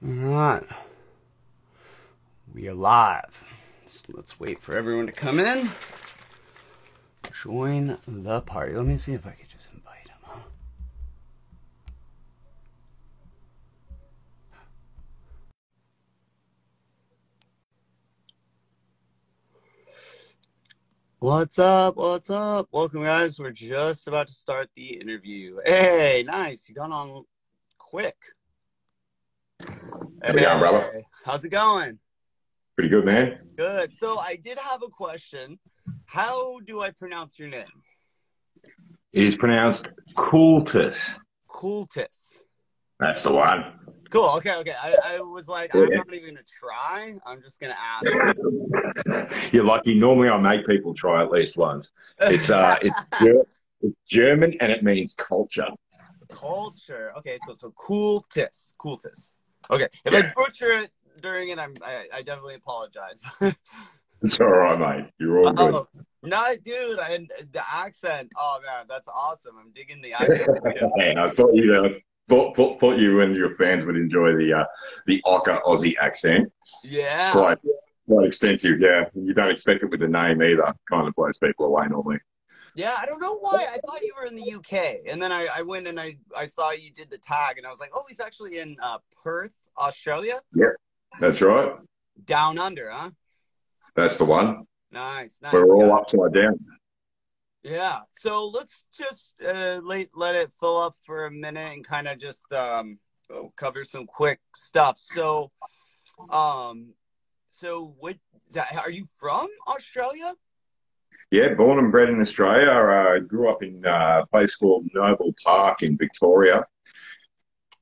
All right. We are live. So let's wait for everyone to come in. Join the party. Let me see if I could just invite them. Huh? What's up? What's up? Welcome, guys. We're just about to start the interview. Hey, nice. You got on quick. We going, brother? How's it going? Pretty good, man. Good. So I did have a question. How do I pronounce your name? It is pronounced Cooltus. Cooltus. That's the one. Cool. Okay. Okay. I, I was like, I'm not even gonna try. I'm just gonna ask. You're lucky. Normally, I make people try at least once. It's uh, it's, it's German and it means culture. Culture. Okay. So so cooltus. Cooltus. Okay. If Yeah. I butcher it during it, I'm I, I definitely apologize. It's all right, mate. You're all good. oh, no, dude. I, the accent. Oh man, that's awesome. I'm digging the accent. Man, I thought you uh, thought, thought thought you and your fans would enjoy the uh, the Ocker Aussie accent. Yeah. Quite quite extensive. Yeah, you don't expect it with the name either. Kind of blows people away normally. Yeah, I don't know why. I thought you were in the UK, and then I, I went and I, I saw you did the tag, and I was like, oh, he's actually in uh, Perth, Australia, Yep, That's right. down under, huh? That's the one. Nice, nice. We're all yeah. upside down. Yeah. So let's just uh, let let it fill up for a minute and kind of just um, cover some quick stuff. So, um, so what? Are you from Australia? Yeah, born and bred in Australia. I grew up in uh, a place called Noble Park in Victoria.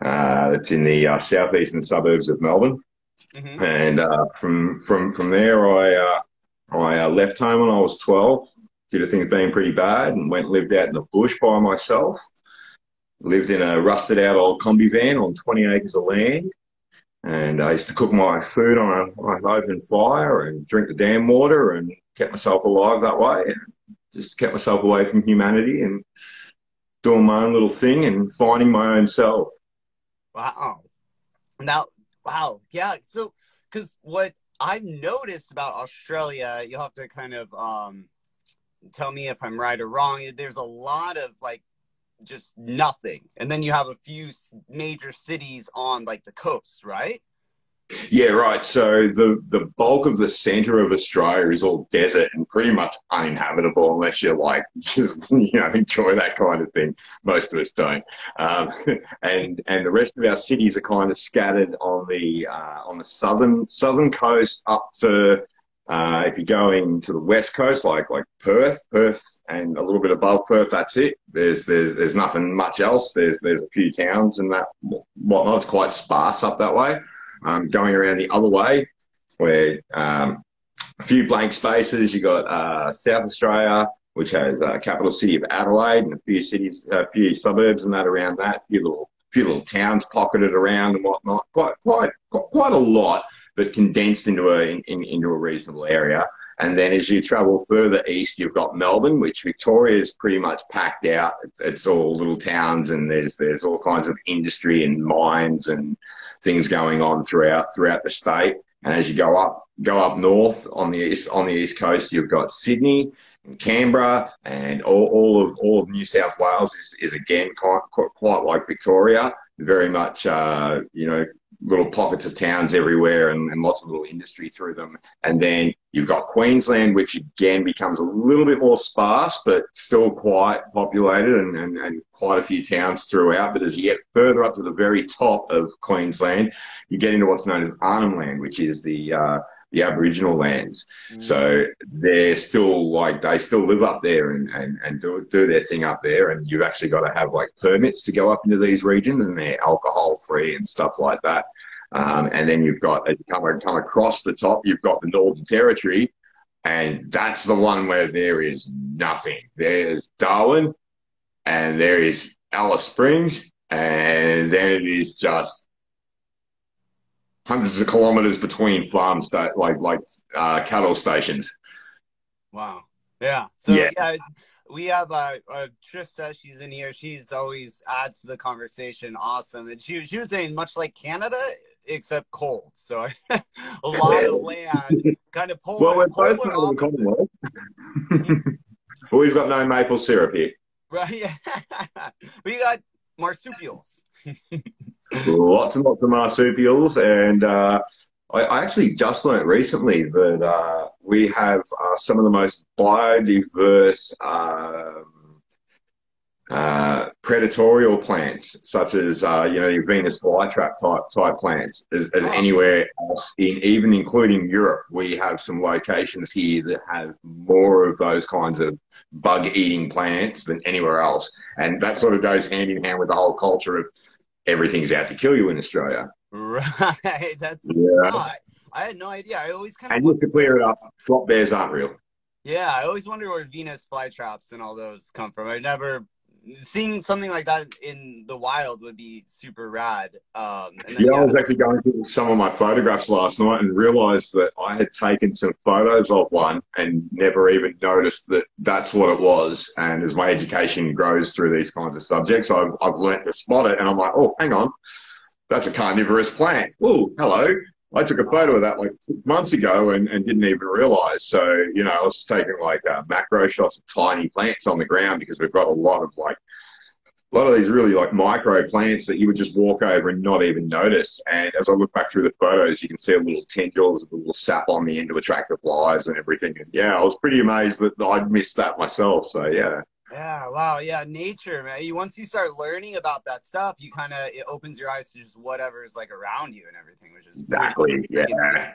Uh, it's in the uh, southeastern suburbs of Melbourne. hmm And uh, from from from there, I uh, I uh, left home when I was twelve due to things being pretty bad, and went and lived out in the bush by myself. Lived in a rusted out old combi van on twenty acres of land, and I used to cook my food on a, on an open fire and drink the dam water and kept myself alive that way. And just kept myself away from humanity and doing my own little thing and finding my own self. Wow. Now, wow. Yeah. So, because what I've noticed about Australia, you'll have to kind of um, tell me if I'm right or wrong. There's a lot of like just nothing. And then you have a few major cities on like the coast, right? Yeah, right. So the the bulk of the centre of Australia is all desert and pretty much uninhabitable unless you like just you know enjoy that kind of thing. Most of us don't. Um, and and the rest of our cities are kind of scattered on the uh, on the southern southern coast up to uh, if you're going to the west coast, like like Perth, Perth, and a little bit above Perth, that's it. There's there's there's nothing much else. There's there's a few towns and that whatnot. It's quite sparse up that way. Um, going around the other way, where um, a few blank spaces. You got uh, South Australia, which has uh, capital city of Adelaide, and a few cities, a few suburbs, and that around that. A few little, few little towns pocketed around and whatnot. Quite, quite, quite a lot, but condensed into a in, in, into a reasonable area. And then as you travel further east, you've got Melbourne, which Victoria is pretty much packed out. It's, it's all little towns, and there's there's all kinds of industry and mines and things going on throughout throughout the state. And as you go up go up north on the east on the east coast, you've got Sydney and Canberra, and all, all of all of New South Wales is, is again quite, quite like Victoria, very much uh, you know little pockets of towns everywhere and, and lots of little industry through them. And then you've got Queensland, which again becomes a little bit more sparse, but still quite populated and, and, and quite a few towns throughout. But as you get further up to the very top of Queensland, you get into what's known as Arnhem Land, which is the uh, the Aboriginal lands. So they're still like they still live up there and, and, and do do their thing up there and you've actually got to have like permits to go up into these regions and they're alcohol free and stuff like that. Um, and then you've got as you come come across the top, you've got the Northern Territory, and that's the one where there is nothing. There's Darwin, and there is Alice Springs, and then it is just hundreds of kilometers between farm sta- like like uh, cattle stations. Wow. Yeah. So Yeah. yeah, we have uh, uh Trista. She's in here. She's always adds to the conversation. Awesome. And she she was saying much like Canada. except cold. So a lot of land, kind of polar. Well, we're both part of the Commonwealth. but we've got no maple syrup here. Right. Yeah. we got marsupials. lots and lots of marsupials, and uh, I, I, actually just learned recently that uh, we have uh, some of the most biodiverse. Um, uh, predatorial plants, such as uh, you know your Venus flytrap type type plants, as, as oh. anywhere else, in, even including Europe. We have some locations here that have more of those kinds of bug eating plants than anywhere else, and that sort of goes hand in hand with the whole culture of everything's out to kill you in Australia. Right, that's yeah. No, I, I, had no idea. I always kind of and just to clear it up, drop bears aren't real. Yeah, I always wonder where Venus flytraps and all those come from. I never seeing something like that in the wild would be super rad. Um, then, yeah, yeah, I was actually going through some of my photographs last night and realized that I had taken some photos of one and never even noticed that that's what it was. And as my education grows through these kinds of subjects, I've, I've learned to spot it and I'm like, oh, hang on, that's a carnivorous plant. Oh, hello. I took a photo of that like months ago and, and didn't even realize. So, you know, I was just taking like uh, macro shots of tiny plants on the ground because we've got a lot of like, a lot of these really like micro plants that you would just walk over and not even notice. And as I look back through the photos, you can see a little tendrils, a little sap on the end to attract the flies and everything. And yeah, I was pretty amazed that I'd missed that myself. So yeah. Yeah, wow, yeah, nature, man. You once you start learning about that stuff, you kind of it opens your eyes to just whatever's like around you and everything, which is exactly pretty, yeah, pretty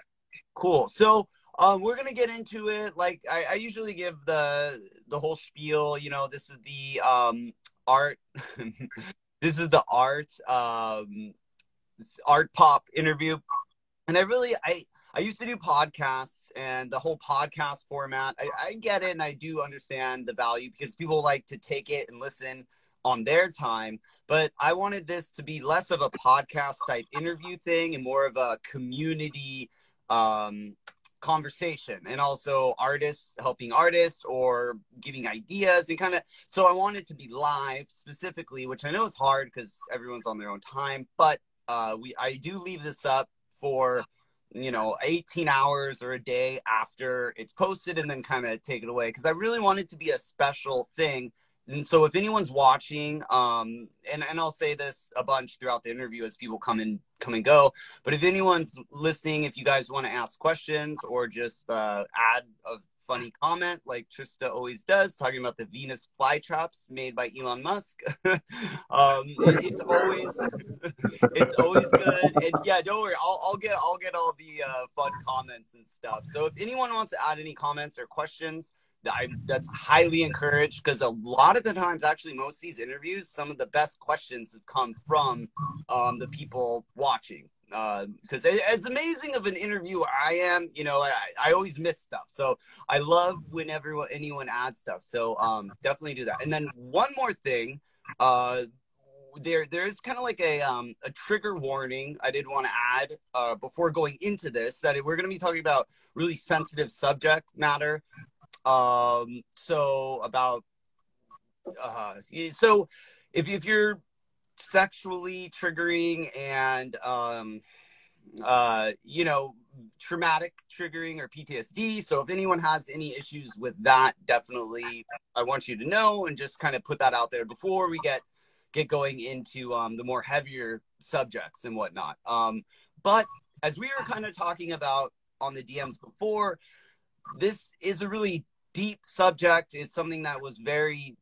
cool. So, um, we're gonna get into it. Like I, I usually give the the whole spiel. You know, this is the um art. this is the art um art pop interview, and I really I I used to do podcasts and the whole podcast format. I, I, get it and I do understand the value because people like to take it and listen on their time. But I wanted this to be less of a podcast type interview thing and more of a community um, conversation and also artists helping artists or giving ideas and kind of so i wanted to be live specifically which i know is hard because everyone's on their own time but uh, we i do leave this up for you know 18 hours or a day after it's posted and then kind of take it away because i really want it to be a special thing. And so if anyone's watching um and, and i'll say this a bunch throughout the interview as people come and come and go but if anyone's listening if you guys want to ask questions or just uh, add a funny comment like Trista always does, talking about the Venus flytraps made by Elon Musk. um, it, it's always it's always good, and yeah, don't worry, I'll, I'll get I'll get all the uh, fun comments and stuff. So if anyone wants to add any comments or questions. I, that's highly encouraged because a lot of the times, actually, most of these interviews, some of the best questions have come from um, the people watching because uh, as amazing of an interview I am, you know, I, I always miss stuff. So I love whenever anyone adds stuff. So um, definitely do that. And then one more thing, uh, there there is kind of like a um, a trigger warning I did want to add uh, before going into this that we're going to be talking about really sensitive subject matter. Um, so about uh, so if if you're sexually triggering and um, uh, you know traumatic triggering or PTSD. So if anyone has any issues with that, definitely I want you to know and just kind of put that out there before we get get going into um, the more heavier subjects and whatnot. Um, but as we were kind of talking about on the DMs before, this is a really deep subject. It's something that was very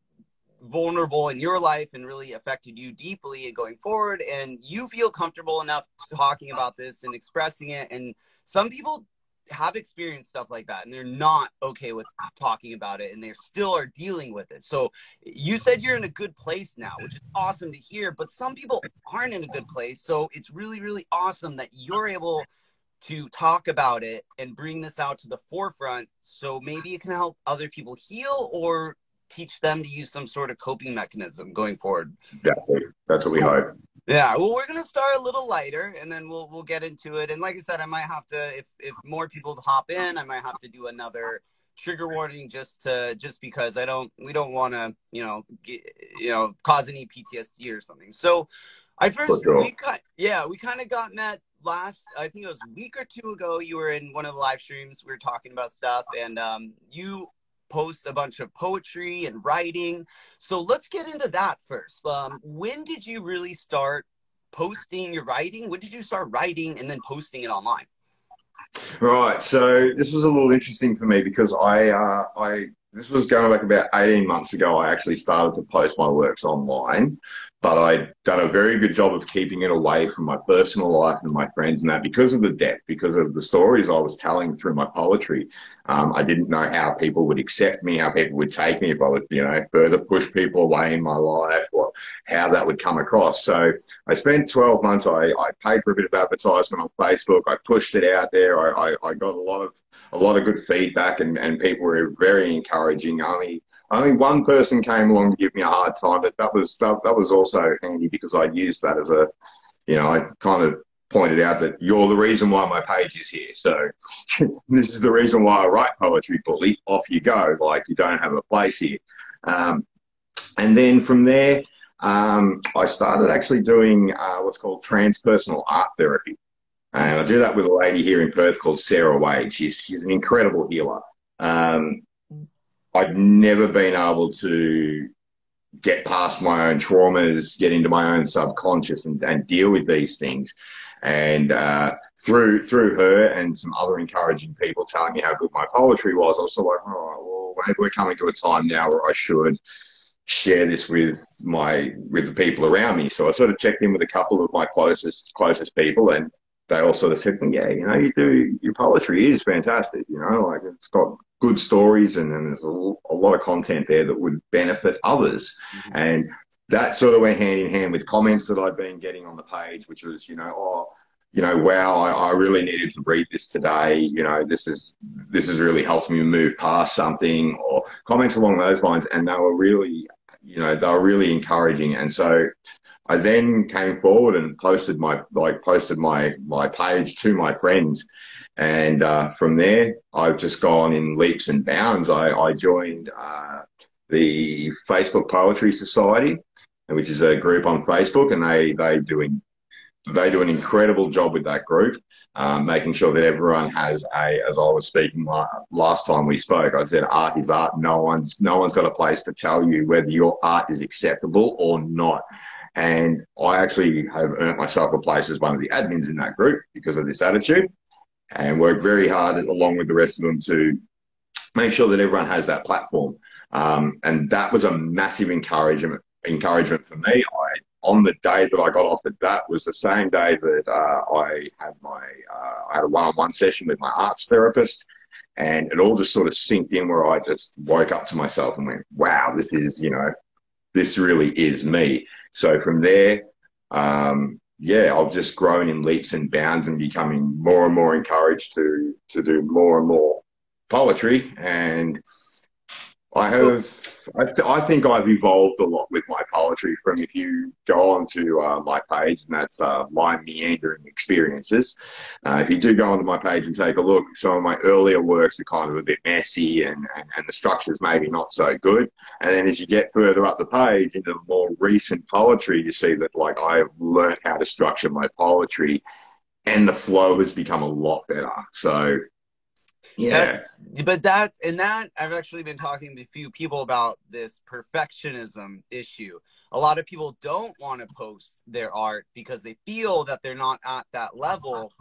vulnerable in your life and really affected you deeply and going forward and you feel comfortable enough talking about this and expressing it and some people have experienced stuff like that and they're not okay with talking about it and they still are dealing with it. So you said you're in a good place now which is awesome to hear but some people aren't in a good place. So it's really really awesome that you're able to talk about it and bring this out to the forefront so maybe it can help other people heal or teach them to use some sort of coping mechanism going forward. Exactly. That's what we hope. Yeah, well, we're gonna start a little lighter, and then we'll we'll get into it. And like I said, I might have to if if more people hop in, I might have to do another trigger warning just to just because I don't we don't want to you know get, you know cause any PTSD or something. So I first sure. we kind yeah we kind of got met last, I think it was a week or two ago, you were in one of the live streams. We were talking about stuff, and um, you post a bunch of poetry and writing. So let's get into that first. Um, when did you really start posting your writing? When did you start writing and then posting it online? Right. So this was a little interesting for me because I uh, I this was going back about 18 months ago. I actually started to post my works online, but I'd done a very good job of keeping it away from my personal life and my friends and that because of the depth, because of the stories I was telling through my poetry. Um, I didn't know how people would accept me, how people would take me if I would, you know, further push people away in my life or how that would come across. So I spent 12 months, I, I paid for a bit of advertisement on Facebook. I pushed it out there. I, I, I got a lot of, a lot of good feedback and, and people were very encouraging. Only only one person came along to give me a hard time, but that was that, that was also handy because I used that as a, you know, I kind of pointed out that you're the reason why my page is here. So this is the reason why I write poetry, bully. Off you go. Like you don't have a place here. Um, and then from there, um, I started actually doing uh, what's called transpersonal art therapy. And I do that with a lady here in Perth called Sarah Wade. She's, she's an incredible healer. Um, I'd never been able to get past my own traumas, get into my own subconscious and, and deal with these things. And uh, through through her and some other encouraging people telling me how good my poetry was, I was sort of like, oh, well, maybe we're coming to a time now where I should share this with my with the people around me. So I sort of checked in with a couple of my closest closest people, and they all sort of said, yeah, you know, you do, your poetry is fantastic, you know, like it's got good stories and, and there's a, a, lot of content there that would benefit others. Mm-hmm. And that sort of went hand in hand with comments that I've been getting on the page, which was, you know, oh, you know, wow, I, I really needed to read this today. You know, this is, this has really helped me move past something or comments along those lines. And they were really, you know, they were really encouraging. And so I then came forward and posted my like posted my my page to my friends, and uh, from there I've just gone in leaps and bounds. I, I joined uh, the Facebook Poetry Society, which is a group on Facebook, and they they doing they do an incredible job with that group, um, making sure that everyone has a. As I was speaking last time we spoke, I said art is art. No one's no one's got a place to tell you whether your art is acceptable or not. And I actually have earned myself a place as one of the admins in that group because of this attitude and work very hard along with the rest of them to make sure that everyone has that platform. Um, and that was a massive encouragement, encouragement for me. I, on the day that I got offered that was the same day that uh, I had my uh, I had a one-on-one session with my arts therapist, and it all just sort of synced in where I just woke up to myself and went, "Wow, this is you know this really is me. So from there, um, yeah, I've just grown in leaps and bounds and becoming more and more encouraged to to do more and more poetry and I have, I, th- I, think I've evolved a lot with my poetry from if you go onto uh, my page, and that's uh, my meandering experiences. Uh, if you do go onto my page and take a look, some of my earlier works are kind of a bit messy and, and, and the structure's maybe not so good. And then as you get further up the page into the more recent poetry, you see that like I have learned how to structure my poetry and the flow has become a lot better. So yeah. That's, but that's and that I've actually been talking to a few people about this perfectionism issue. A lot of people don't want to post their art because they feel that they're not at that level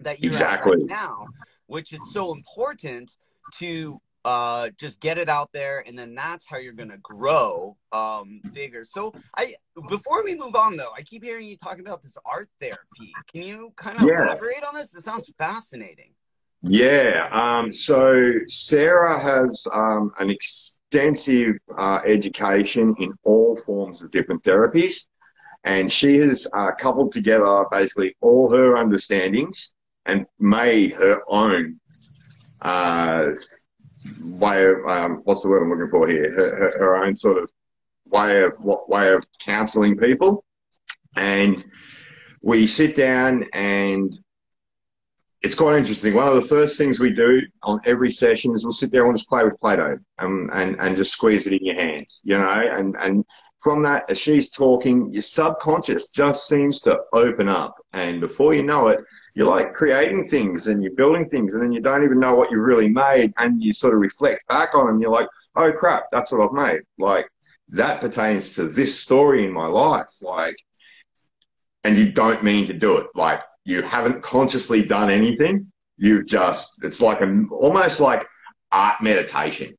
that you're exactly. right now, which is so important to uh, just get it out there and then that's how you're gonna grow um, bigger so i before we move on though i keep hearing you talking about this art therapy can you kind of yeah. elaborate on this it sounds fascinating yeah. Um, so Sarah has um, an extensive uh, education in all forms of different therapies. And she has uh, coupled together basically all her understandings and made her own uh, way of, um, what's the word I'm looking for here? Her, her, her own sort of way of, way of counseling people. And we sit down and it's quite interesting. One of the first things we do on every session is we'll sit there and just play with Play-Doh and, and, and just squeeze it in your hands, you know, and, and from that, as she's talking, your subconscious just seems to open up. And before you know it, you're like creating things and you're building things and then you don't even know what you really made and you sort of reflect back on them. You're like, oh crap, that's what I've made. Like that pertains to this story in my life. Like, and you don't mean to do it. Like you haven't consciously done anything. You just, it's like a, almost like art meditation.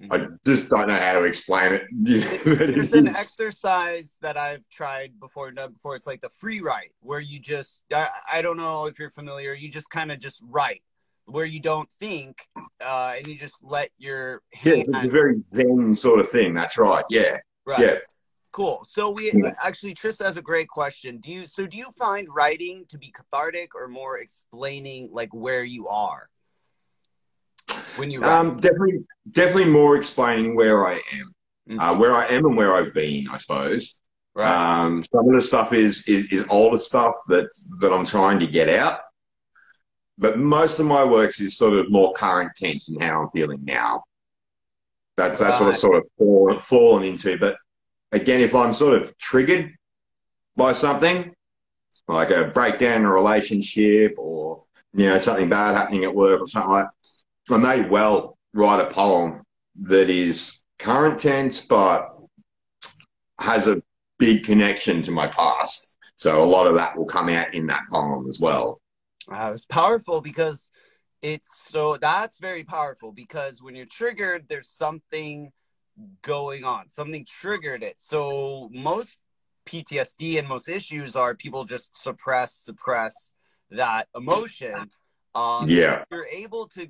Mm-hmm. I just don't know how to explain it. There's an exercise that I've tried before. Before it's like the free write, where you just I, I don't know if you're familiar. You just kind of just write, where you don't think, uh, and you just let your hand... yeah, it's a very Zen sort of thing. That's right. Yeah, right. Yeah. Cool. So we actually Trista has a great question. Do you so do you find writing to be cathartic or more explaining like where you are when you write? Um, definitely, definitely more explaining where I am, mm-hmm. uh, where I am and where I've been. I suppose. Right. Um, some of the stuff is, is is older stuff that that I'm trying to get out, but most of my works is sort of more current tense and how I'm feeling now. That's that's right. what I've sort of fallen, fallen into, but again, if I'm sort of triggered by something, like a breakdown in a relationship or, you know, something bad happening at work or something like that, I may well write a poem that is current tense, but has a big connection to my past. So a lot of that will come out in that poem as well. Wow, it's powerful because it's so that's very powerful because when you're triggered, there's something going on. Something triggered it. So most PTSD and most issues are people just suppress, suppress that emotion. Um, yeah. You're able to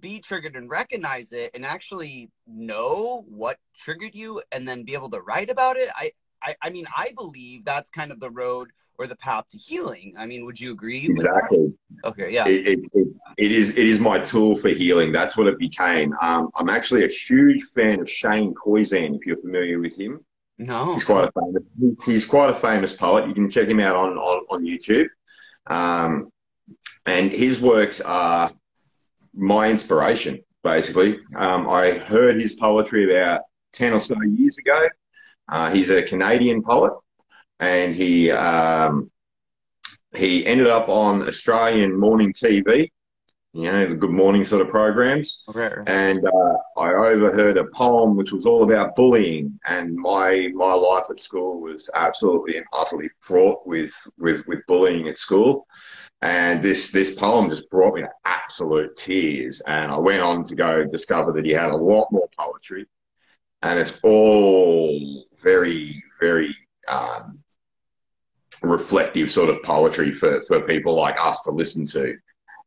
be triggered and recognize it and actually know what triggered you and then be able to write about it. I, I, I mean, I believe that's kind of the road or the path to healing. I mean, would you agree? Exactly. Okay. Yeah. It, it, it, is. It is my tool for healing. That's what it became. Um, I'm actually a huge fan of Shane Koyczan. If you're familiar with him. No. He's quite a famous. He's quite a famous poet. You can check him out on on, on YouTube. Um, and his works are my inspiration. Basically, um, I heard his poetry about ten or so years ago. Uh, he's a Canadian poet and he um, he ended up on Australian morning TV, you know, the Good Morning sort of programs. And uh, I overheard a poem which was all about bullying, and my my life at school was absolutely and utterly fraught with with with bullying at school. And this this poem just brought me to absolute tears. And I went on to go discover that he had a lot more poetry, and it's all very very um, reflective sort of poetry for, for people like us to listen to.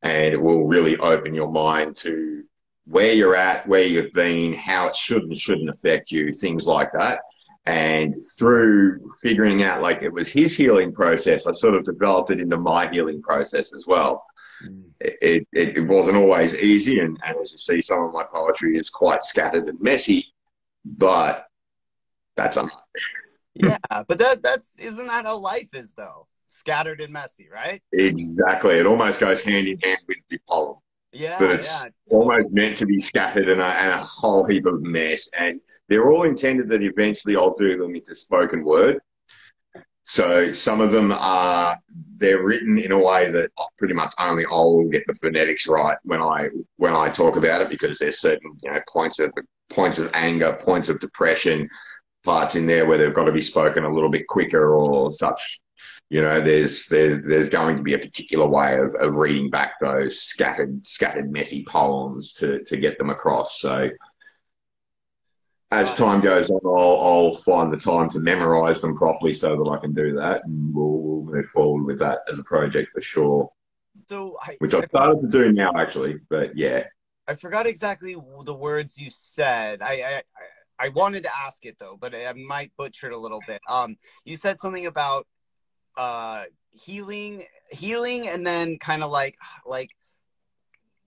And it will really open your mind to where you're at, where you've been, how it should and shouldn't affect you, things like that. And through figuring out like it was his healing process, I sort of developed it into my healing process as well. Mm. It, it, it, wasn't always easy. And, and as you see, some of my poetry is quite scattered and messy, but that's art. yeah, but that that's isn't that how life is though? Scattered and messy, right? Exactly. It almost goes hand in hand with the poem. Yeah, but it's yeah. almost meant to be scattered and a, and a whole heap of mess. And they're all intended that eventually I'll do them into spoken word. So some of them are they're written in a way that pretty much only I'll get the phonetics right when I when I talk about it because there's certain you know points of points of anger, points of depression, parts in there where they've got to be spoken a little bit quicker or such. You know, there's there's there's going to be a particular way of, of reading back those scattered scattered messy poems to to get them across. So as time goes on, I'll, I'll find the time to memorize them properly so that I can do that, and we'll, we'll move forward with that as a project for sure. So, I, which I've started to do now, actually. But yeah, I forgot exactly the words you said. I, I I wanted to ask it though, but I might butcher it a little bit. Um, you said something about uh healing, healing, and then kind of like like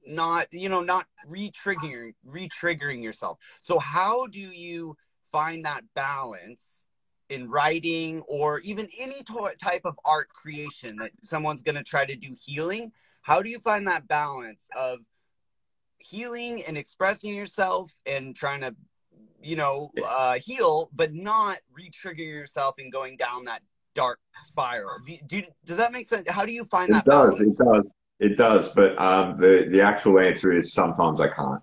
not you know not re-triggering re-triggering yourself. So how do you find that balance in writing or even any type of art creation that someone's going to try to do healing? how do you find that balance of healing and expressing yourself and trying to you know uh, heal but not re-triggering yourself and going down that dark spiral. Do, do, does that make sense? How do you find it that does balance? it does it does but um, the the actual answer is sometimes i can't.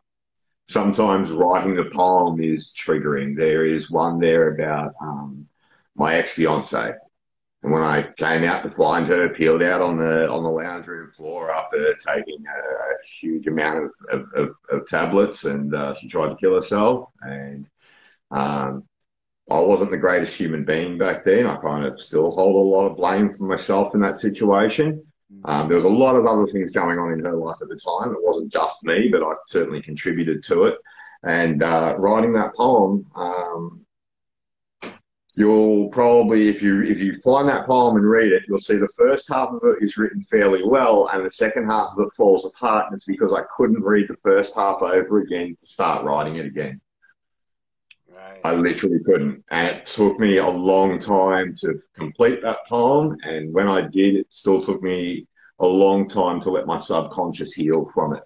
Sometimes writing the poem is triggering. There is one there about um, my ex-fiance and when I came out to find her peeled out on the on the lounge room floor after taking a, a huge amount of, of, of, of tablets, and uh, she tried to kill herself, and um, I wasn't the greatest human being back then. I kind of still hold a lot of blame for myself in that situation. Um, there was a lot of other things going on in her life at the time. It wasn't just me, but I certainly contributed to it. And uh, writing that poem, um, you'll probably, if you if you find that poem and read it, you'll see the first half of it is written fairly well, and the second half of it falls apart. And it's because I couldn't read the first half over again to start writing it again. Right. I literally couldn't, and it took me a long time to complete that poem. And when I did, it still took me a long time to let my subconscious heal from it.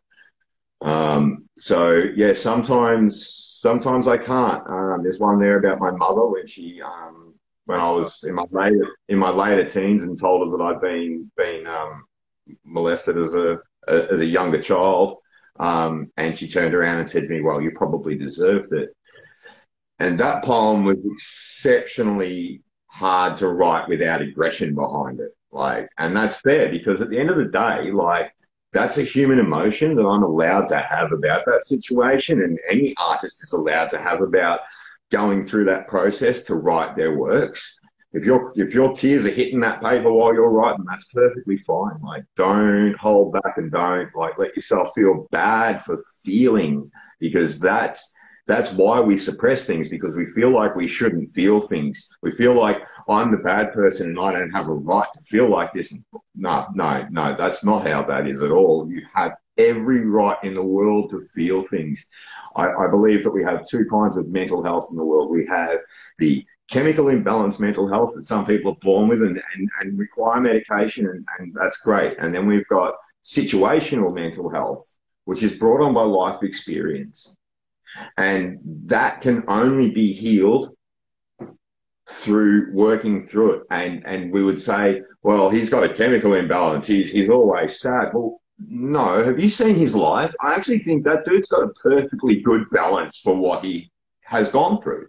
Um, so yeah, sometimes sometimes I can't. Um, there's one there about my mother when she, um, when I was in my later in my later teens and told her that I'd been been um, molested as a, a, as a younger child, um, and she turned around and said to me, "Well, you probably deserved it." And that poem was exceptionally hard to write without aggression behind it. Like, and that's fair because at the end of the day, like that's a human emotion that I'm allowed to have about that situation, and any artist is allowed to have about going through that process to write their works. If your if your tears are hitting that paper while you're writing, that's perfectly fine. Like, don't hold back and don't like let yourself feel bad for feeling because that's that's why we suppress things because we feel like we shouldn't feel things. We feel like I'm the bad person and I don't have a right to feel like this. No, no, no, that's not how that is at all. You have every right in the world to feel things. I, I believe that we have two kinds of mental health in the world. We have the chemical imbalance mental health that some people are born with and, and, and require medication, and, and that's great. And then we've got situational mental health, which is brought on by life experience. And that can only be healed through working through it. And, and we would say, well, he's got a chemical imbalance. He's, he's always sad. Well, no. Have you seen his life? I actually think that dude's got a perfectly good balance for what he has gone through.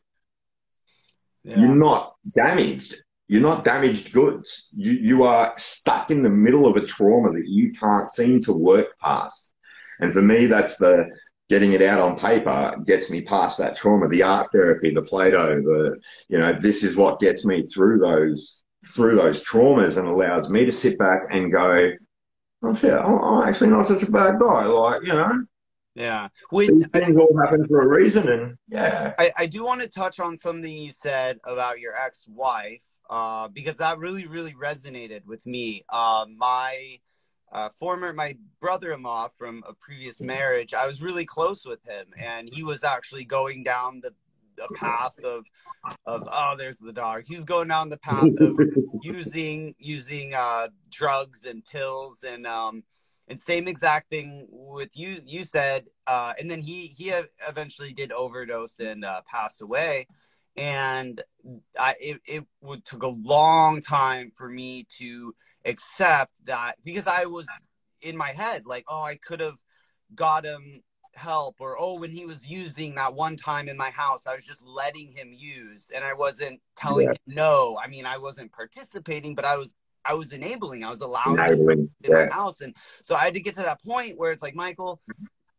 Yeah. You're not damaged. You're not damaged goods. You, you are stuck in the middle of a trauma that you can't seem to work past. And for me, that's the, getting it out on paper gets me past that trauma. The art therapy, the Play-Doh, the you know, this is what gets me through those through those traumas and allows me to sit back and go, oh shit, I'm actually not such a bad guy. Like you know. Yeah, These things all happen for a reason, and yeah. I, I do want to touch on something you said about your ex-wife, uh, because that really, really resonated with me. Uh, my uh, former my brother-in-law from a previous marriage i was really close with him and he was actually going down the, the path of of oh there's the dog. He's going down the path of using using uh, drugs and pills and um and same exact thing with you you said uh and then he he eventually did overdose and uh, pass away. And i it, it took a long time for me to accept that because I was in my head like, oh, I could have got him help or oh when he was using that one time in my house i was just letting him use and i wasn't telling yeah. him no i mean i wasn't participating but i was i was enabling i was allowing enabling. him in yeah. my house and so i had to get to that point where it's like michael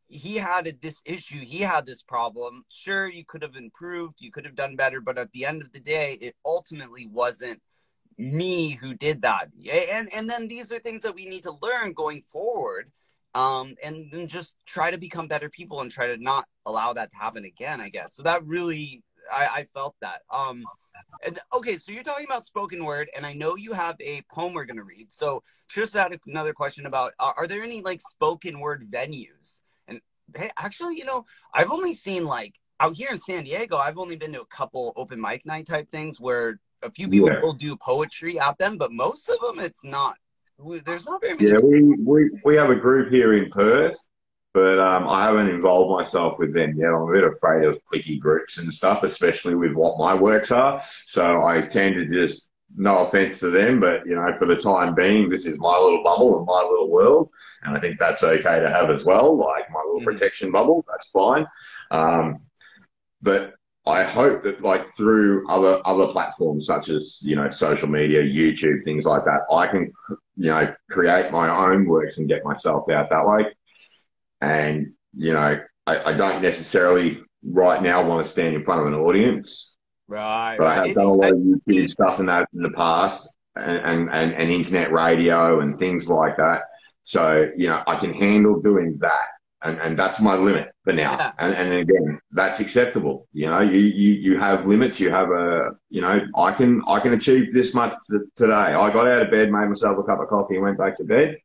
he had this issue he had this problem sure you could have improved you could have done better but at the end of the day it ultimately wasn't me who did that. And and then these are things that we need to learn going forward um and just try to become better people and try to not allow that to happen again i guess. So that really i i felt that. Um and, okay so you're talking about spoken word and i know you have a poem we're going to read. So just had another question about uh, are there any like spoken word venues? And hey actually you know i've only seen like out here in san diego i've only been to a couple open mic night type things where a few people yeah. will do poetry at them, but most of them it's not there's not very many. Yeah, we, we, we have a group here in Perth, but um, I haven't involved myself with them yet. I'm a bit afraid of clicky groups and stuff, especially with what my works are. So I tend to just, no offense to them, but you know, for the time being, this is my little bubble and my little world. And I think that's okay to have as well, like my little mm-hmm. protection bubble. That's fine. Um, but I hope that like through other other platforms such as you know social media, YouTube, things like that, I can you know create my own works and get myself out that way. And you know, I, I don't necessarily right now want to stand in front of an audience, right? But I have done a lot of YouTube stuff in that in the past, and, and and internet radio and things like that. So you know, I can handle doing that and, and that's my limit for now. Yeah. And, and again, that's acceptable. You know, you, you, you have limits. You have a, you know, I can, I can achieve this much today. I got out of bed, made myself a cup of coffee and went back to bed.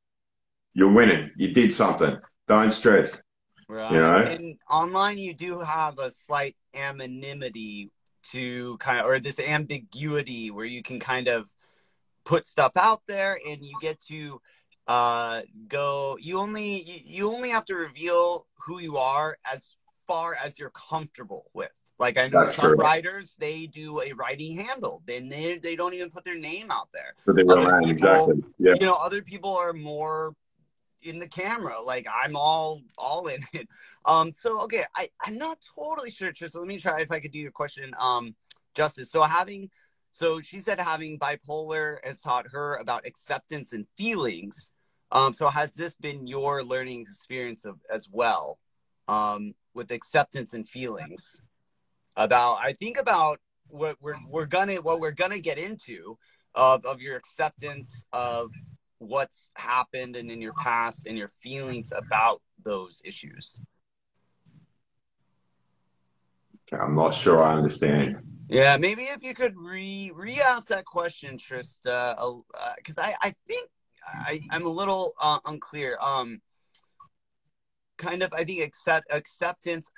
You're winning. You did something. Don't stress. Right. You know, and online you do have a slight anonymity to kind of, or this ambiguity where you can kind of put stuff out there and you get to, uh, go. You only you, you only have to reveal who you are as far as you're comfortable with. Like I know That's some true. writers, they do a writing handle. Then they they don't even put their name out there. But they other people, exactly. Yeah. You know, other people are more in the camera. Like I'm all all in it. Um. So okay, I I'm not totally sure. So let me try if I could do your question. Um, justice. So having. So she said having bipolar has taught her about acceptance and feelings. Um, so has this been your learning experience of, as well um, with acceptance and feelings about? I think about what we're we're gonna what we're gonna get into of of your acceptance of what's happened and in your past and your feelings about those issues. I'm not sure I understand. Yeah, maybe if you could re re ask that question, Trista, because uh, I I think I, I'm a little uh, unclear. Um, kind of, I think accept acceptance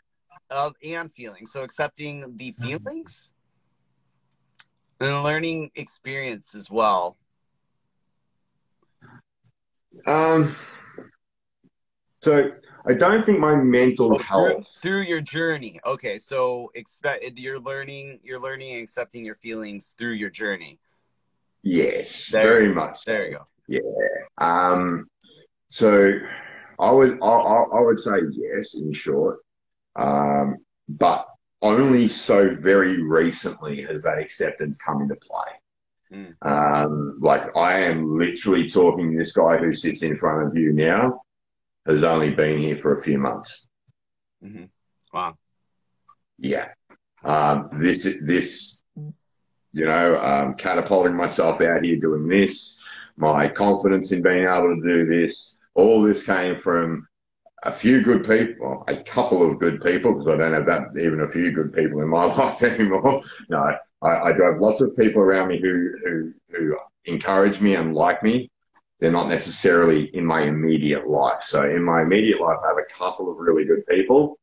of and feelings. So accepting the mm-hmm. feelings and learning experience as well. Um. So I don't think my mental oh, health through, through, your journey. Okay, so expect you're learning, you're learning and accepting your feelings through your journey. Yes, there, very much. There you go. Yeah. Um, so I would I, I would say yes in short, um, but only so very recently has that acceptance come into play. Mm. Um, like I am literally talking. This guy who sits in front of you now has only been here for a few months. Mm-hmm. Wow. Yeah. Um, this this you know um, catapulting myself out here doing this my confidence in being able to do this. All this came from a few good people, a couple of good people, because I don't have that even a few good people in my life anymore. No, I, I have lots of people around me who, who, who encourage me and like me. They're not necessarily in my immediate life. So in my immediate life, I have a couple of really good people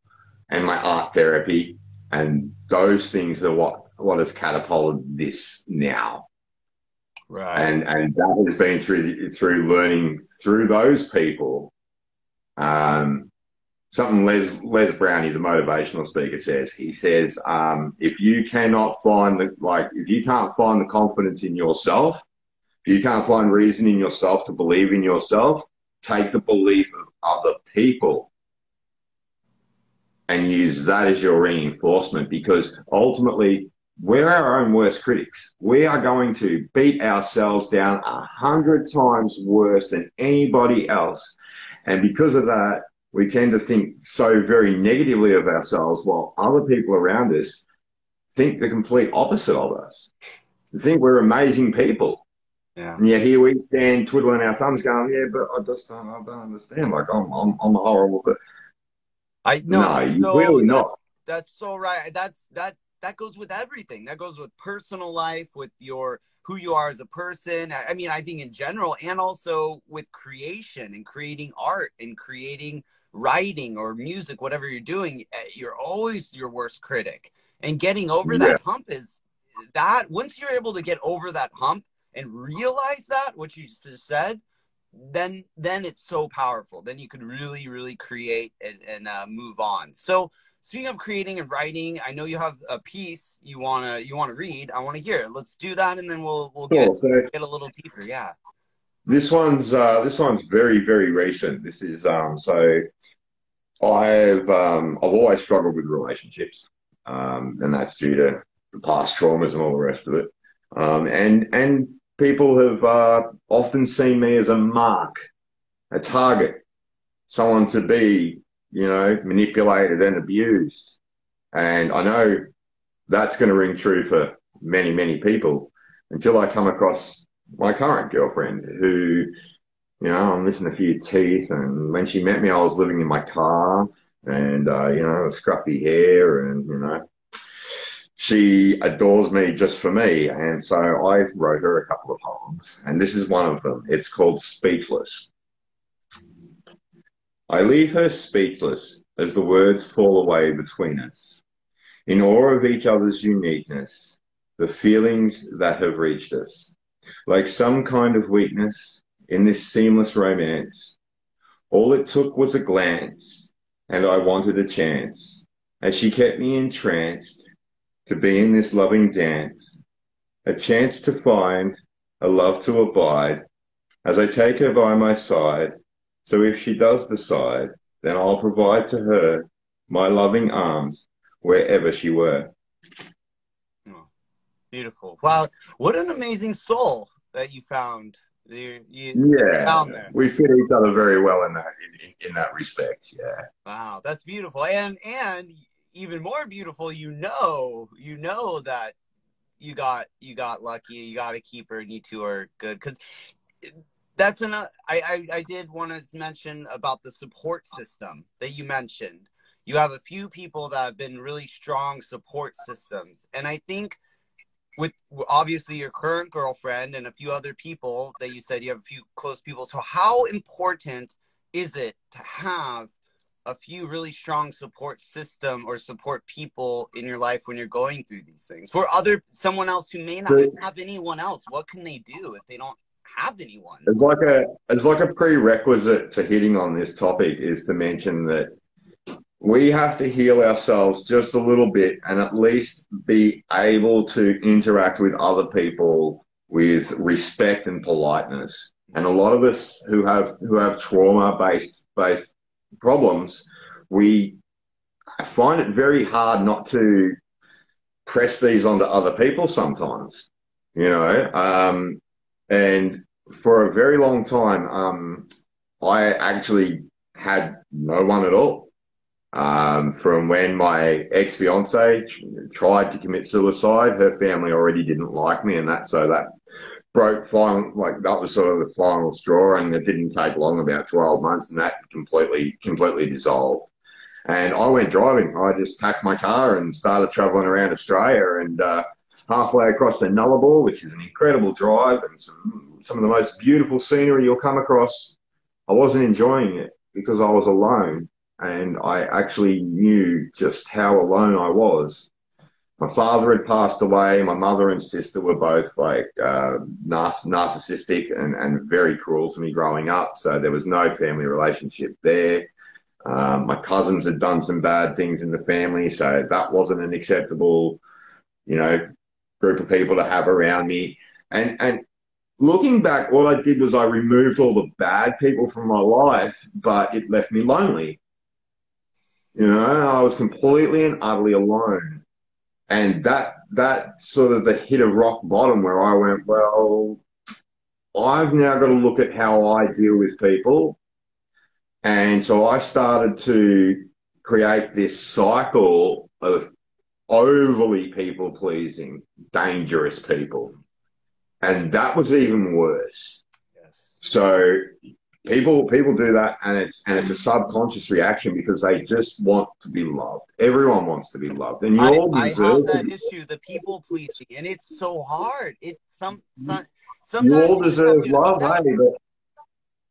and my art therapy. And those things are what, what has catapulted this now. Right. And and that has been through through learning through those people. Um, something Les Les Brown, he's a motivational speaker, says he says um, if you cannot find the like if you can't find the confidence in yourself, if you can't find reason in yourself to believe in yourself, take the belief of other people and use that as your reinforcement because ultimately we're our own worst critics. We are going to beat ourselves down a hundred times worse than anybody else. And because of that, we tend to think so very negatively of ourselves while other people around us think the complete opposite of us. They think we're amazing people. Yeah. And yet here we stand twiddling our thumbs going, yeah, but I just don't, I don't understand. Like I'm, I'm, I'm a horrible, but I no, no you so really not. That's so right. That's, that that goes with everything. That goes with personal life, with your who you are as a person. I mean, I think in general, and also with creation and creating art and creating writing or music, whatever you're doing, eh, you're always your worst critic. And getting over yeah. that hump is that once you're able to get over that hump and realize that, what you just said, then then it's so powerful. Then you can really really create and, and uh, move on. So speaking of creating and writing, I know you have a piece you wanna you wanna read. I want to hear. It. Let's do that, and then we'll we'll get, Cool. So get a little deeper. Yeah. this one's uh, this one's very very recent. This is um, so I've um, I've always struggled with relationships, um, and that's due to the past traumas and all the rest of it. Um, and and people have uh, often seen me as a mark, a target, someone to be, you know, manipulated and abused. And I know that's going to ring true for many many people until I come across my current girlfriend who you know, I'm missing a few teeth. And when she met me, I was living in my car and, uh, you know, scruffy hair and, you know, she adores me just for me. And so I wrote her a couple of poems and this is one of them. It's called Speechless. I leave her speechless as the words fall away between us, in awe of each other's uniqueness, the feelings that have reached us. Like some kind of weakness, in this seamless romance. All it took was a glance, and I wanted a chance, as she kept me entranced to be in this loving dance, a chance to find, a love to abide, as I take her by my side. So if she does decide, then I'll provide to her my loving arms wherever she were. Oh, beautiful. Wow, what an amazing soul that you found. You, you Yeah, found there. we fit each other very well in that in, in that respect. Yeah. Wow, that's beautiful. And and even more beautiful, you know, you know that you got you got lucky, you got a keeper, and you two are good because that's an. I, I I did want to mention about the support system that you mentioned. You have a few people that have been really strong support systems, and I think with obviously your current girlfriend and a few other people that you said you have a few close people. So how important is it to have a few really strong support system or support people in your life when you're going through these things for other someone else who may not have anyone else what can they do if they don't have anyone It's like a it's like a prerequisite to hitting on this topic is to mention that we have to heal ourselves just a little bit and at least be able to interact with other people with respect and politeness. And a lot of us who have who have trauma based based problems, we find it very hard not to press these onto other people sometimes. You know, um, and for a very long time, um, I actually had no one at all. Um, from when my ex fiance tried to commit suicide, her family already didn't like me, and that so that broke final like that was sort of the final straw, and it didn't take long, about twelve months, and that completely completely dissolved. And I went driving. I just packed my car and started traveling around Australia, and uh, halfway across the Nullarbor, which is an incredible drive and some some of the most beautiful scenery you'll come across. I wasn't enjoying it because I was alone and I actually knew just how alone I was. My father had passed away. My mother and sister were both like uh, narciss- narcissistic and, and very cruel to me growing up. So there was no family relationship there. Um, my cousins had done some bad things in the family, so that wasn't an acceptable, you know, group of people to have around me. And and looking back, what I did was I removed all the bad people from my life, but it left me lonely. You know, I was completely and utterly alone. And that that sort of the hit of rock bottom where I went, well, I've now got to look at how I deal with people. And so I started to create this cycle of overly people pleasing, dangerous people. And that was even worse. yes So people people do that and it's and it's a subconscious reaction because they just want to be loved. Everyone wants to be loved. And you I, all I deserve have that to issue the people pleasing and it's so hard it some, some you sometimes all you have deserve to love, hey, but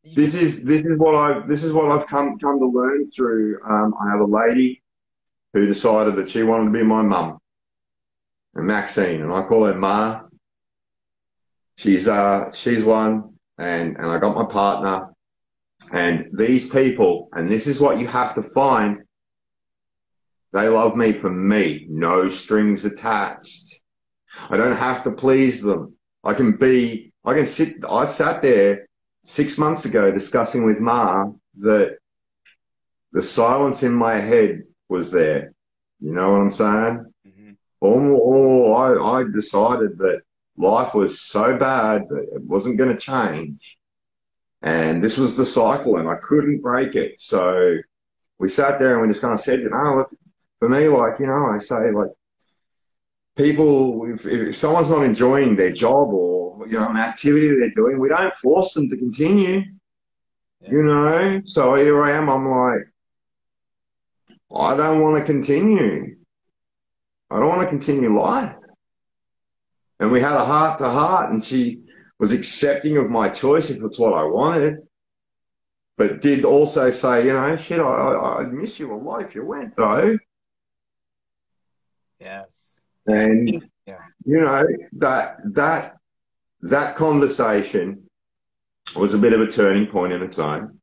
you this is this is what I've this is what I've come come to learn through. Um, I have a lady who decided that she wanted to be my mum, and Maxine, and I call her Ma. She's uh she's one and, and I got my partner and these people, and this is what you have to find. They love me for me, no strings attached. I don't have to please them. I can be, I can sit, I sat there six months ago discussing with Ma that the silence in my head was there. You know what I'm saying? Mm-hmm. Oh, I, I decided that life was so bad that it wasn't going to change. And this was the cycle and I couldn't break it. So we sat there and we just kind of said, you know, look, for me, like, you know, I say like, people, if, if someone's not enjoying their job or, you know, an activity they're doing, we don't force them to continue, yeah. you know? So here I am, I'm like, I don't want to continue. I don't want to continue life. And we had a heart to heart and she was accepting of my choice if it's what I wanted, but did also say, you know, shit, I, I, I miss you a lot if you went though. Yes. And, yeah. you know, that, that, that conversation was a bit of a turning point in its own,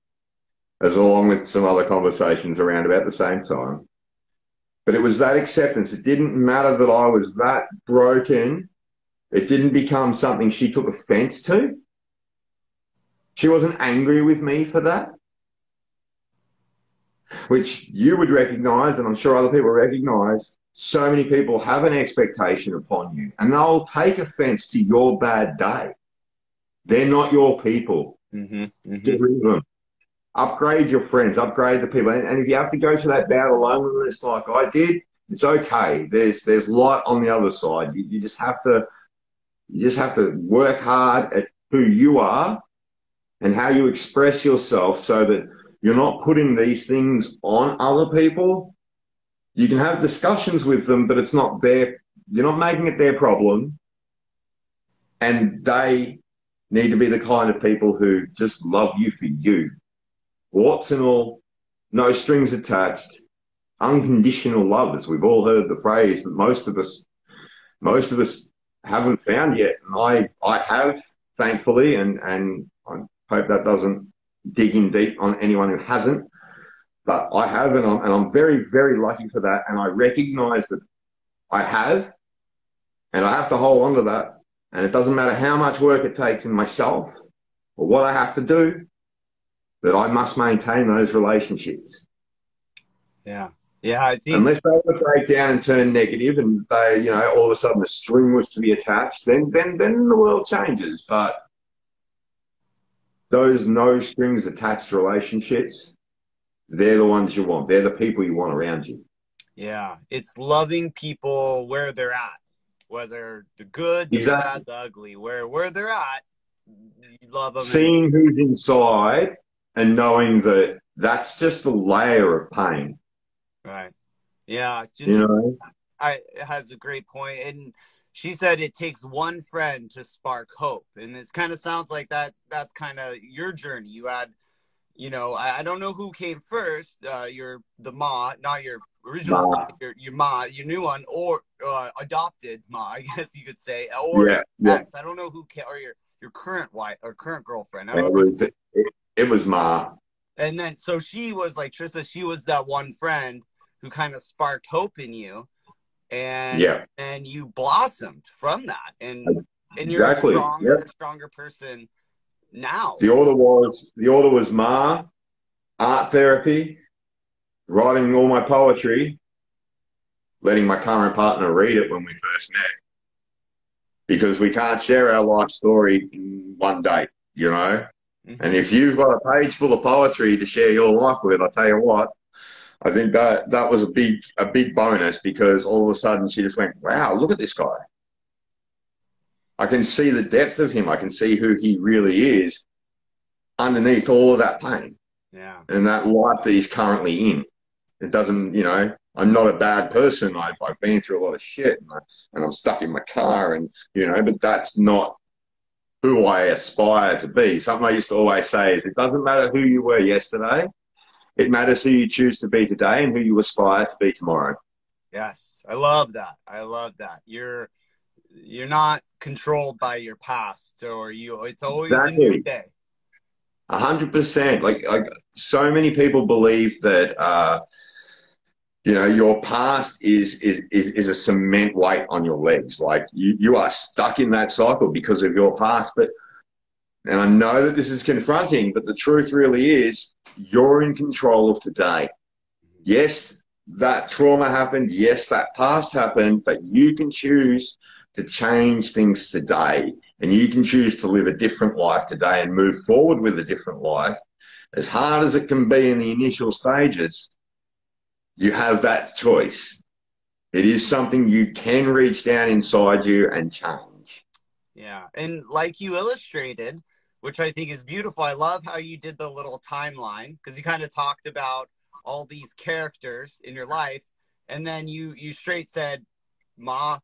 as along with some other conversations around about the same time. But it was that acceptance. It didn't matter that I was that broken it didn't become something she took offense to. She wasn't angry with me for that, which you would recognize, and I'm sure other people recognize. So many people have an expectation upon you, and they'll take offense to your bad day. They're not your people. Mm-hmm, mm-hmm. Get rid of them. Upgrade your friends, upgrade the people. And, and if you have to go to that of loneliness like I did, it's okay. There's there's light on the other side. You, you just have to you just have to work hard at who you are and how you express yourself so that you're not putting these things on other people. You can have discussions with them, but it's not their, you're not making it their problem. And they need to be the kind of people who just love you for you. Warts and all, no strings attached, unconditional love, as we've all heard the phrase, but most of us, most of us haven't found yet. And I, I have, thankfully, and, and I hope that doesn't dig in deep on anyone who hasn't. But I have, and I'm, and I'm very, very lucky for that. And I recognize that I have, and I have to hold on to that. And it doesn't matter how much work it takes in myself or what I have to do, that I must maintain those relationships. Yeah. Yeah, I think unless they were break down and turn negative, and they, you know, all of a sudden the string was to be attached, then then then the world changes. But those no strings attached relationships, they're the ones you want. They're the people you want around you. Yeah, it's loving people where they're at, whether the good, the exactly. bad, the ugly, where where they're at. You love them. Seeing and- who's inside and knowing that that's just a layer of pain Right. Yeah. Just, you know, I has a great point, and she said it takes one friend to spark hope, and this kind of sounds like that. That's kind of your journey. You had, you know, I, I don't know who came first. Uh, your the ma, not your original, ma. your your ma, your new one, or uh, adopted ma, I guess you could say, or yeah, ex. Yeah. I don't know who came, or your your current wife or current girlfriend. it was it, it was ma. And then so she was like Trista. She was that one friend who kind of sparked hope in you and yeah. and you blossomed from that. And and you're exactly. a stronger stronger person now. The order was the order was ma art therapy writing all my poetry letting my current partner read it when we first met because we can't share our life story in one day you know? Mm-hmm. and if you've got a page full of poetry to share your life with i tell you what I think that that was a big a big bonus because all of a sudden she just went, "Wow, look at this guy! I can see the depth of him. I can see who he really is underneath all of that pain, yeah, and that life that he's currently in. It doesn't, you know, I'm not a bad person. I've, I've been through a lot of shit, and, I, and I'm stuck in my car, and you know, but that's not who I aspire to be. Something I used to always say is, it doesn't matter who you were yesterday it matters who you choose to be today and who you aspire to be tomorrow. Yes, I love that. I love that. You're you're not controlled by your past or you it's always exactly. a new day. A hundred percent. Like like so many people believe that uh you know your past is, is is is a cement weight on your legs like you you are stuck in that cycle because of your past but and i know that this is confronting but the truth really is you're in control of today yes that trauma happened yes that past happened but you can choose to change things today and you can choose to live a different life today and move forward with a different life as hard as it can be in the initial stages you have that choice. It is something you can reach down inside you and change. Yeah. And like you illustrated, which I think is beautiful, I love how you did the little timeline because you kind of talked about all these characters in your life. And then you, you straight said, Ma,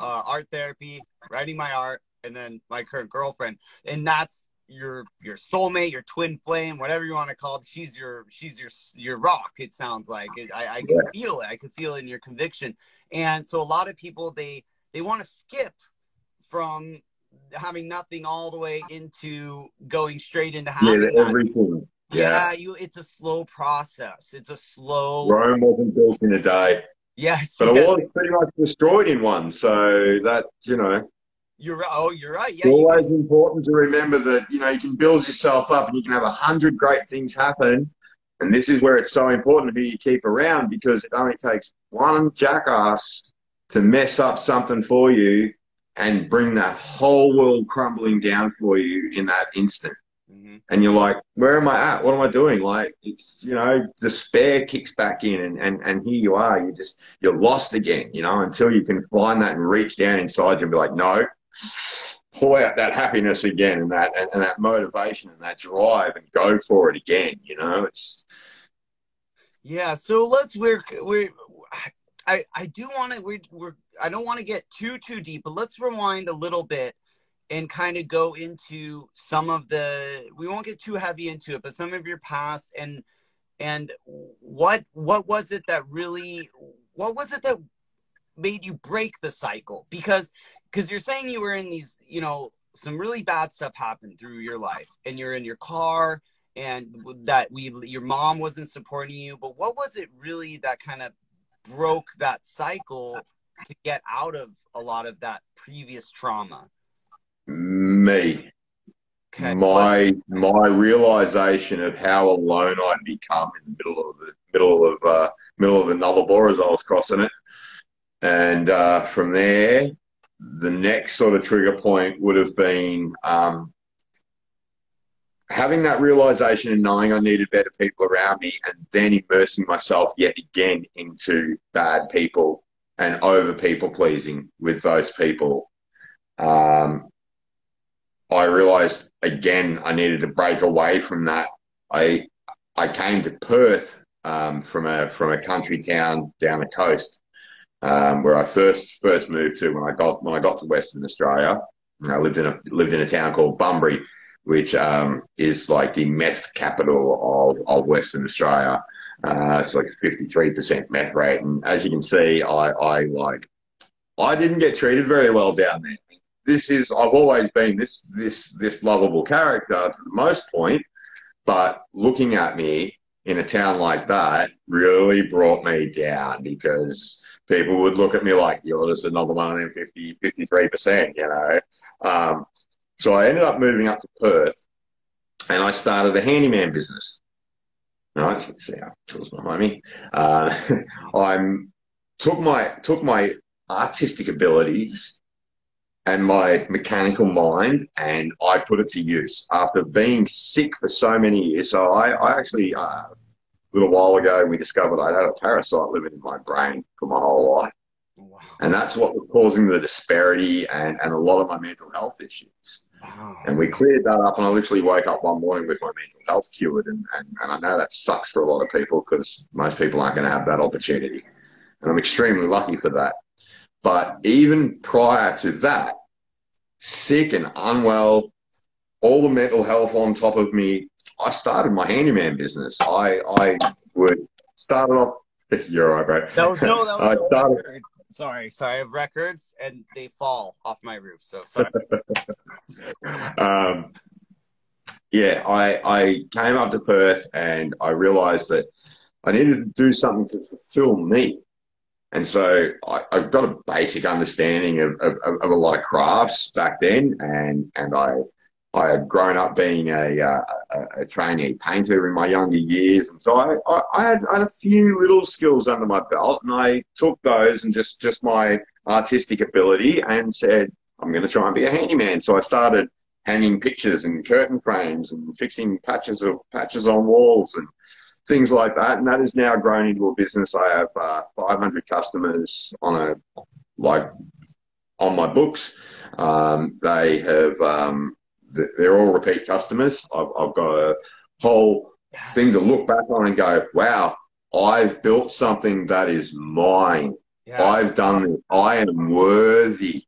uh, art therapy, writing my art, and then my current girlfriend. And that's your your soulmate, your twin flame, whatever you want to call it. She's your she's your your rock. It sounds like it, I, I can feel it. I can feel it in your conviction. And so a lot of people they they want to skip from having nothing all the way into going straight into having yeah, everything. Yeah. yeah, you. It's a slow process. It's a slow. Rome wasn't built in a day. Yes, but it was pretty much destroyed in one. So that you know. You're right. Oh, you're right. Yeah. Always important to remember that you know you can build yourself up and you can have a hundred great things happen, and this is where it's so important who you keep around because it only takes one jackass to mess up something for you and bring that whole world crumbling down for you in that instant. Mm-hmm. And you're like, where am I at? What am I doing? Like, it's, you know, despair kicks back in and, and, and here you are. You just, you're lost again, you know, until you can find that and reach down inside you and be like, no, pull out that happiness again and that and, and, that motivation and that drive and go for it again you know it's yeah so let's we're we're i i do want to we're, we're i don't want to get too too deep but let's rewind a little bit and kind of go into some of the we won't get too heavy into it but some of your past and and what what was it that really what was it that made you break the cycle because because you're saying you were in these, you know, some really bad stuff happened through your life, and you're in your car, and that we, your mom wasn't supporting you. But what was it really that kind of broke that cycle to get out of a lot of that previous trauma? Me. Okay. My my realization of how alone I'd become in the middle of the middle of uh, middle of the Nullarbor as I was crossing it, and uh, from there the next sort of trigger point would have been um, having that realization and knowing I needed better people around me, and then immersing myself yet again into bad people and over people pleasing with those people. Um, I realized again I needed to break away from that. I I came to Perth um, from a from a country town down the coast, um, where I first first moved to when I got when I got to Western Australia. I lived in a lived in a town called Bunbury, which um, is like the meth capital of, of Western Australia. Uh, it's like a 53% meth rate, and as you can see, I, I like I didn't get treated very well down there. This is I've always been this this this lovable character to the most point, but looking at me in a town like that really brought me down because people would look at me like, you're just another one of them 50, 53%, you know. Um, so I ended up moving up to Perth and I started a handyman business. Right, let's see how tools behind me. Uh, I took my took my artistic abilities and my mechanical mind and I put it to use after being sick for so many years. So I, I actually uh, a little while ago, we discovered I had a parasite living in my brain for my whole life. Wow. And that's what was causing the disparity and, and a lot of my mental health issues. Wow. And we cleared that up, and I literally woke up one morning with my mental health cured. And, and, and I know that sucks for a lot of people because most people aren't going to have that opportunity. And I'm extremely lucky for that. But even prior to that, sick and unwell, all the mental health on top of me, I started my handyman business. I I would started off. You're right, bro. That was no, that was I started. Sorry, sorry. I have records and they fall off my roof. So sorry. um, yeah, I, I came up to Perth and I realized that I needed to do something to fulfill me. And so I, I got a basic understanding of, of, of, a lot of crafts back then. And, and I, I had grown up being a, uh, a, a trainee painter in my younger years. And so I, I, I, had, had a few little skills under my belt and I took those and just, just my artistic ability and said, I'm going to try and be a handyman. So I started hanging pictures and curtain frames and fixing patches of patches on walls and things like that. And that has now grown into a business. I have uh, 500 customers on a like on my books. Um, they have um, they're all repeat customers. I've, I've got a whole thing to look back on and go, wow, I've built something that is mine. Yeah. I've done this. I am worthy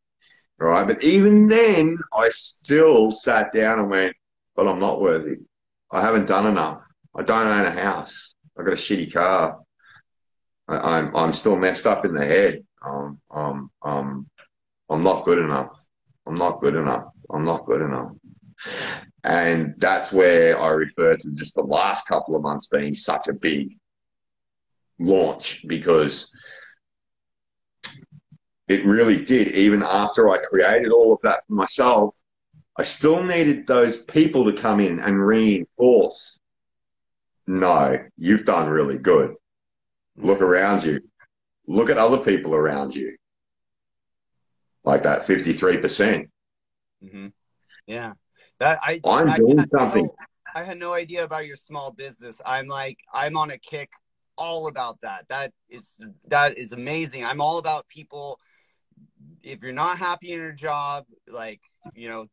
right? But even then, I still sat down and went, but I'm not worthy. I haven't done enough. I don't own a house. I've got a shitty car. I, am I'm, I'm still messed up in the head. Um, um, um, I'm not good enough. I'm not good enough. I'm not good enough. And that's where I refer to just the last couple of months being such a big launch because it really did. Even after I created all of that for myself, I still needed those people to come in and reinforce. No, you've done really good. Look around you. Look at other people around you. Like that 53%. percent mm hmm Yeah. That I, I'm I, doing I something. I had no idea about your small business. I'm like, I'm on a kick all about that. That is, that is amazing. I'm all about people if you're not happy in your job, like, you know,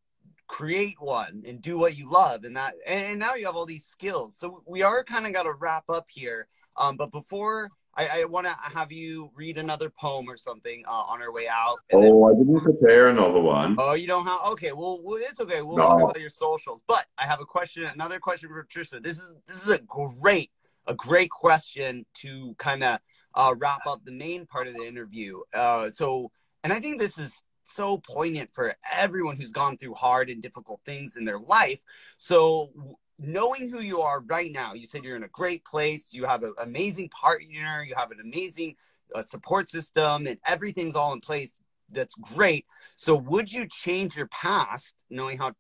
create one and do what you love and that and now you have all these skills so we are kind of got to wrap up here um, but before I, I want to have you read another poem or something uh, on our way out. Oh, then, I didn't prepare another one. Oh, you don't have? Okay, well, well it's okay. We'll no. talk about your socials. But I have a question. Another question for Patricia. This is this is a great a great question to kind of uh, wrap up the main part of the interview. Uh, so and I think this is so poignant for everyone who's gone through hard and difficult things in their life. So, knowing who you are right now, you said you're in a great place, you have an amazing partner, you have an amazing uh, support system, and everything's all in place. That's great. So, would you change your past, knowing how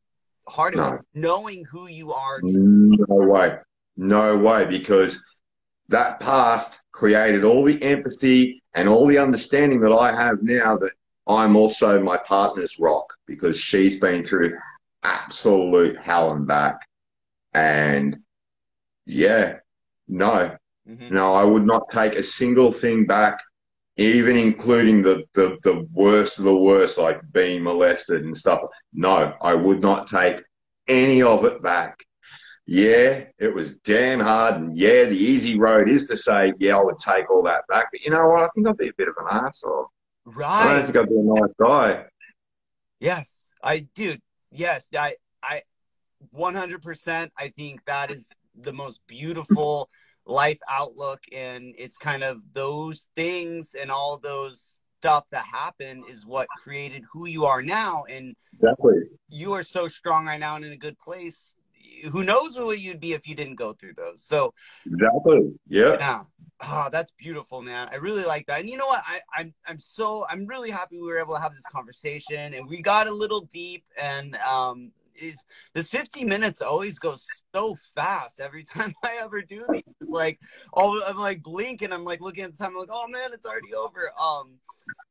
hard no. it was, knowing who you are? No way. No way, because that past created all the empathy and all the understanding that I have now that I'm also my partner's rock because she's been through absolute hell and back. And yeah, no, mm-hmm. no, I would not take a single thing back, even including the, the, the worst of the worst, like being molested and stuff. No, I would not take any of it back yeah, it was damn hard. And yeah, the easy road is to say, yeah, I would take all that back. But you know what? I think I'd be a bit of an asshole. Right. I don't think I'd be a nice guy. Yes, I, dude. Yes, I, I, 100%. I think that is the most beautiful life outlook. And it's kind of those things and all those stuff that happened is what created who you are now. And exactly. you are so strong right now and in a good place who knows what you'd be if you didn't go through those. So exactly, yeah. Yeah. Oh, that's beautiful, man. I really like that. And you know what? I, I'm I'm so I'm really happy we were able to have this conversation and we got a little deep and um it, this 15 minutes always goes so fast every time I ever do these. It's like all I'm like blinking, I'm like looking at the time, I'm like, oh man, it's already over. Um,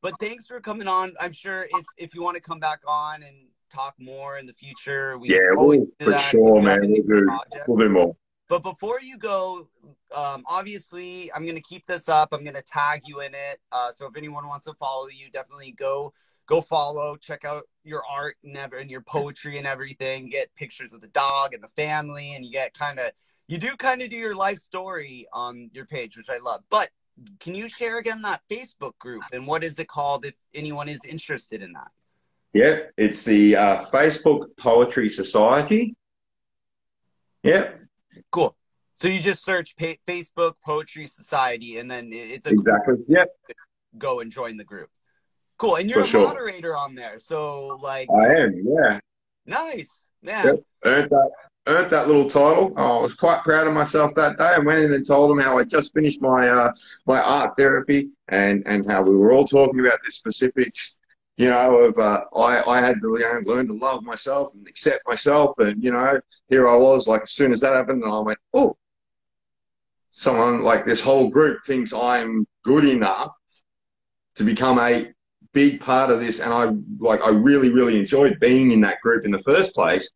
but thanks for coming on. I'm sure if if you want to come back on and talk more in the future. We yeah, we'll, for sure, man. We'll do, we'll do more. But before you go, um, obviously, I'm gonna keep this up. I'm gonna tag you in it. Uh, so if anyone wants to follow you, definitely go go follow. Check out your art and, ever, and your poetry and everything. You get pictures of the dog and the family, and you get kind of you do kind of do your life story on your page, which I love. But can you share again that Facebook group and what is it called if anyone is interested in that? Yeah, it's the uh, Facebook Poetry Society. Yeah. Cool. So you just search pa- Facebook Poetry Society, and then it's a exactly. Yep. go and join the group. Cool. And you're For a sure. moderator on there. So like I am, yeah. nice. Man. Yep. Earned that, earned that little title. I was quite proud of myself that day. I went in and told them how I just finished my uh, my art therapy and, and how we were all talking about the specifics. You know, of uh, I I had to know, learn to love myself and accept myself, and you know, here I was. Like as soon as that happened, and I went, oh, someone like this whole group thinks I'm good enough to become a big part of this and I like I really really enjoyed being in that group in the first place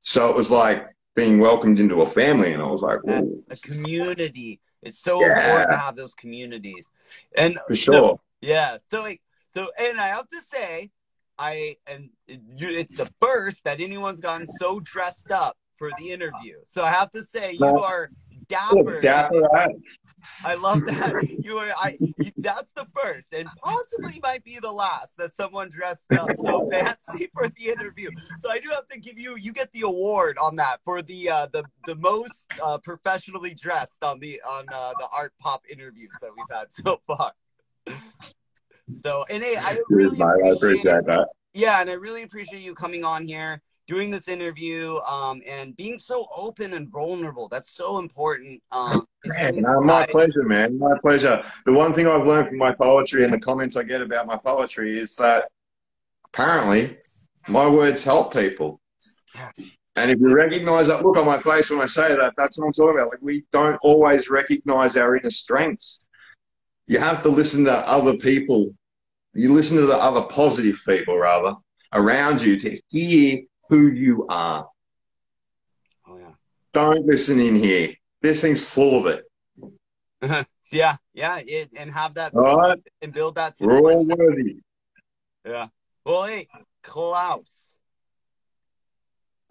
so it was like being welcomed into a family and I was like Yeah, "Ooh, a community. It's so Yeah. important to have those communities. And for so- sure yeah. So like so and I have to say, I and it, it's the first that anyone's gotten so dressed up for the interview. So I have to say you are dapper. Dapper Ed. I love that. You are I that's the first and possibly might be the last that someone dressed up so fancy for the interview. So I do have to give you you get the award on that for the uh the the most uh professionally dressed on the on uh, the art pop interviews that we've had so far. So and hey, I really Cheers, mate. I appreciate, appreciate that yeah, and I really appreciate you coming on here, doing this interview, um, and being so open and vulnerable. That's so important. Um, Man, no, my pleasure, man. My pleasure. The one thing I've learned from my poetry and the comments I get about my poetry is that apparently my words help people. And if you recognize that look on my face when I say that, that's what I'm talking about. Like we don't always recognize our inner strengths. You have to listen to other people. You listen to the other positive people rather around you to hear who you are. Oh yeah. Don't listen in here. This thing's full of it. Yeah, yeah, it, and have that All right. and build that. We're all worthy. Yeah. Well, hey, Klaus.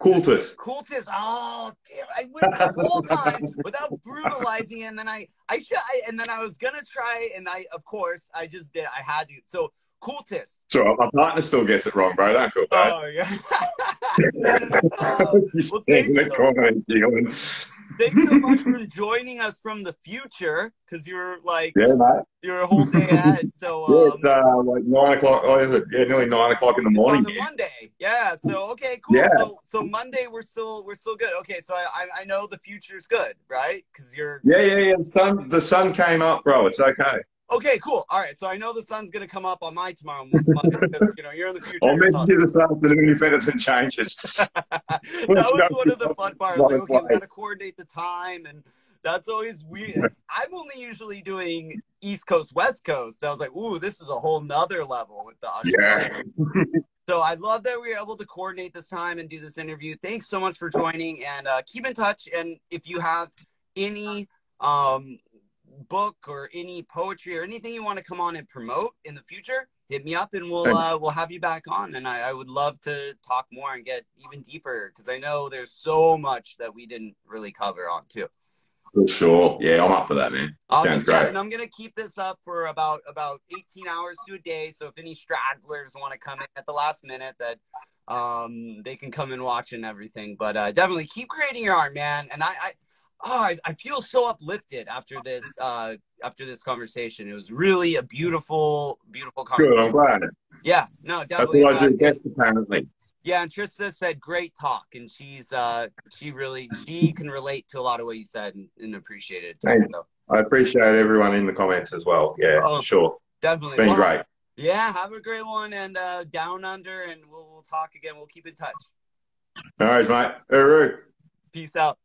Kultus. Cultist. Oh, damn! I went the whole time without brutalizing it, and then I, I should, I, and then I was gonna try, and I, of course, I just did. I had to. So, cultist. So my partner still gets it wrong, bro. Don't feel bad. Oh yeah. Well, thanks, corner and giggling. thanks so much for joining us from the future, because you're like Yeah, mate. you're a whole day ahead. So Yeah, um, it's uh, like nine o'clock. Oh, is it? Yeah, nearly nine o'clock in the morning. on the. Monday. Yeah. So okay, cool. Yeah. So so Monday we're still we're still good. Okay. So I I, I know the future's good, right? Because you're Yeah, yeah, yeah. The sun, the sun came up, bro. It's okay. Okay. Cool. All right. So I know the sun's gonna come up on my tomorrow morning. because you know you're in the future. I'll message you this afternoon if anything changes. that was one of the fun parts. Like, okay, we gotta coordinate the time, and that's always weird. I'm only usually doing East Coast, West Coast. So I was like, ooh, this is a whole nother level with the Australia. Yeah. So I love that we were able to coordinate this time and do this interview. Thanks so much for joining, and uh, keep in touch. And if you have any um, book or any poetry or anything you want to come on and promote in the future, hit me up and we'll uh, we'll have you back on. And I, I would love to talk more and get even deeper because I know there's so much that we didn't really cover on too. For sure. Yeah, I'm up for that, man. Awesome. Sounds Yeah, great. and I'm gonna keep this up for about about 18 hours to a day. So if any stragglers want to come in at the last minute, that um they can come and watch and everything. But uh, definitely keep creating your art, man. And I, I oh, I, I feel so uplifted after this uh after this conversation. It was really a beautiful, beautiful Good. conversation. I'm glad. Yeah, no, That's definitely. what I do best, apparently. yeah, and Trista said great talk, and she's uh she really she can relate to a lot of what you said and, and appreciate it. Too, so I appreciate everyone in the comments as well. Yeah, Oh, sure. definitely. It's been Well, great. Yeah, have a great one and uh, down under, and we'll, we'll talk again. We'll keep in touch. All right, mate. Peace out.